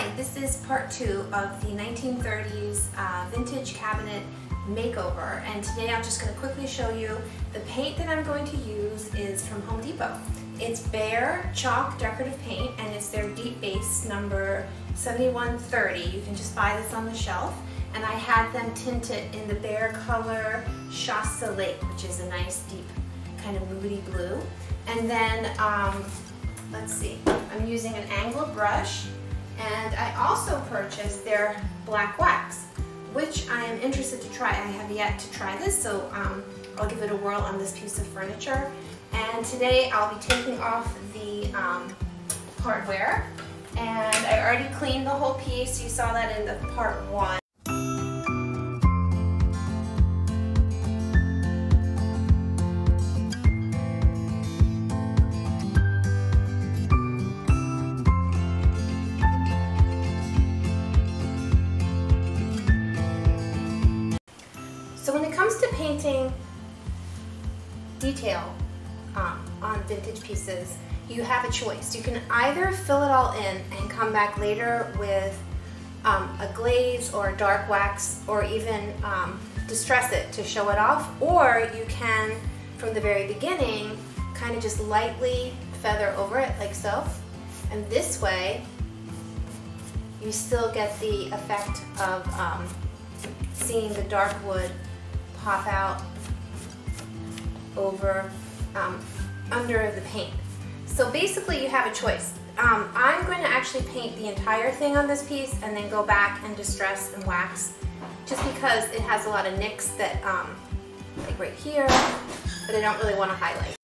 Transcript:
Hi, this is part two of the 1930s uh, vintage cabinet makeover and today I'm just going to quickly show you the paint that I'm going to use is from Home Depot. It's Behr Chalk Decorative Paint and it's their deep base number 7130. You can just buy this on the shelf and I had them tint it in the Behr color Shasta Lake which is a nice deep kind of moody blue. And then, um, let's see, I'm using an angled brush and I also purchased their black wax, which I am interested to try. I have yet to try this, so um, I'll give it a whirl on this piece of furniture. And today I'll be taking off the um, hardware. And I already cleaned the whole piece. You saw that in the part one. Comes to painting detail um, on vintage pieces, you have a choice. You can either fill it all in and come back later with um, a glaze or a dark wax or even um, distress it to show it off, or you can, from the very beginning, kind of just lightly feather over it like so. And this way, you still get the effect of um, seeing the dark wood pop out over um, under the paint. So basically you have a choice. Um, I'm going to actually paint the entire thing on this piece and then go back and distress and wax just because it has a lot of nicks that, um, like right here, that I don't really want to highlight.